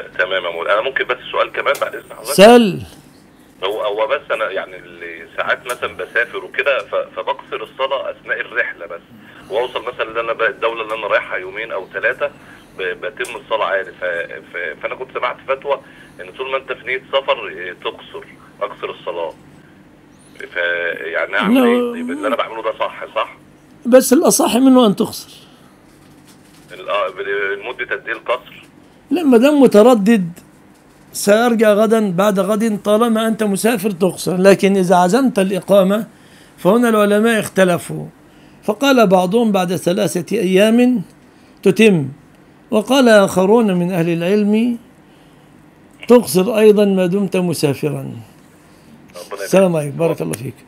ت- تمام يا مولانا أنا ممكن بس سؤال كمان بعد إذن حضرتك. سل هو هو بس أنا يعني اللي ساعات مثلا بسافر وكده فبقصر الصلاة أثناء الرحلة بس. وأوصل مثلا اللي أنا الدولة اللي أنا رايحها يومين أو ثلاثة بتم الصلاة عادي. فأنا كنت سمعت فتوى إن طول ما أنت في نية سفر إيه، تقصر أقصر الصلاة. ف يعني اعمل. إيه؟ اللي أنا بعمله ده صح صح؟ بس الأصح منه أن تقصر. آه، المده قد إيه القصر؟ لا ما دام متردد سأرجع غدا بعد غد طالما أنت مسافر تقصر. لكن إذا عزمت الإقامة فهنا العلماء اختلفوا. فقال بعضهم بعد ثلاثة أيام تتم. وقال آخرون من أهل العلم تقصر أيضا ما دمت مسافرا. السلام عليكم. بارك الله فيك.